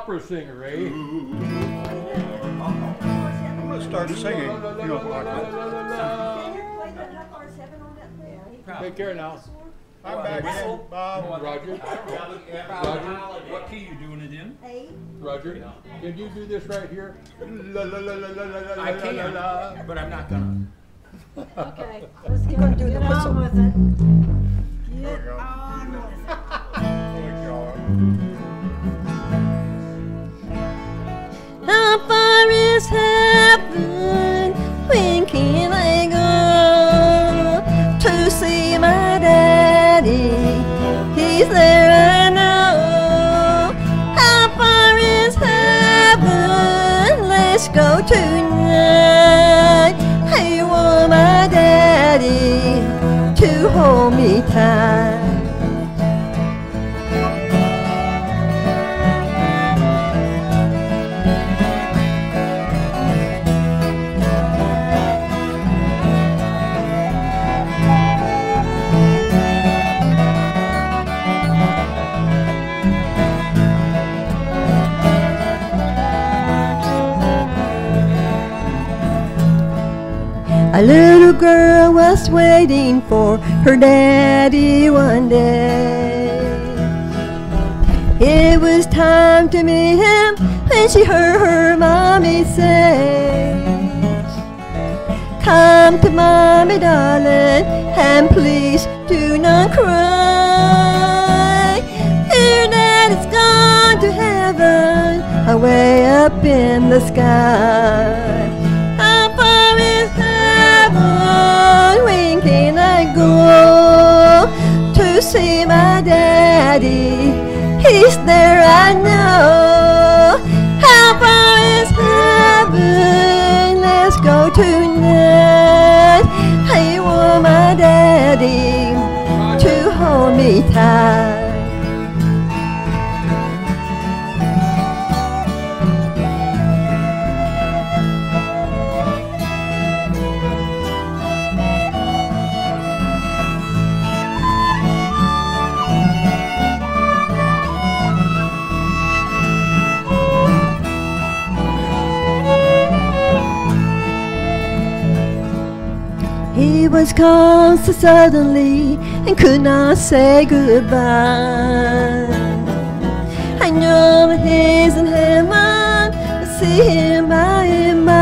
opera singer, eh? I'm gonna start singing. You know, like that. Take care now. I'm back in, Bob. Roger. Roger. What key you doing it in? Roger. Can you do this right here? La la la la la la la I la la can, la. but I'm not gonna. Okay, let's get, gonna do the get whistle. with it. Daddy? He's there, I know. How far is heaven? Let's go tonight. A little girl was waiting for her daddy one day. It was time to meet him when she heard her mommy say, Come to mommy, darling, and please do not cry. Your daddy's gone to heaven, away up in the sky. He's there, I know. How far is heaven? Let's go tonight. I want my daddy to hold me tight. Was gone so suddenly and could not say goodbye. I know he's in heaven, I see him by and by.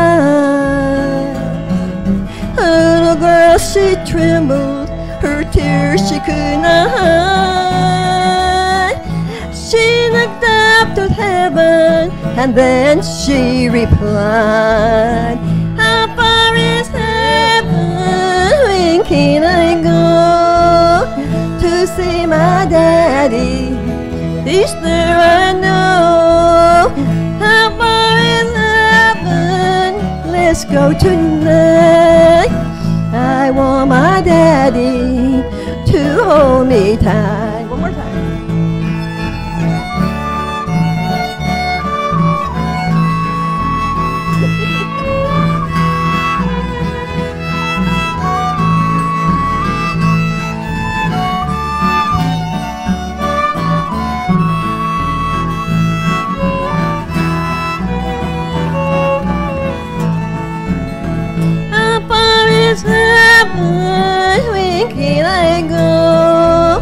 A little girl, she trembled, her tears she could not hide. She looked up to heaven and then she replied, can I go to see my daddy? He's there, I know. How far is heaven? Let's go tonight. I want my daddy to hold me tight. Is heaven? When can I go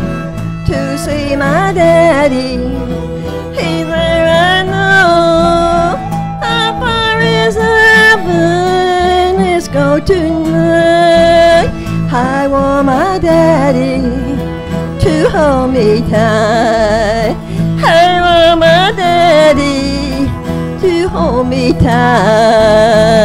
to see my daddy? He's there, I know. How far is heaven? Let's go tonight. I want my daddy to hold me tight. I want my daddy to hold me tight.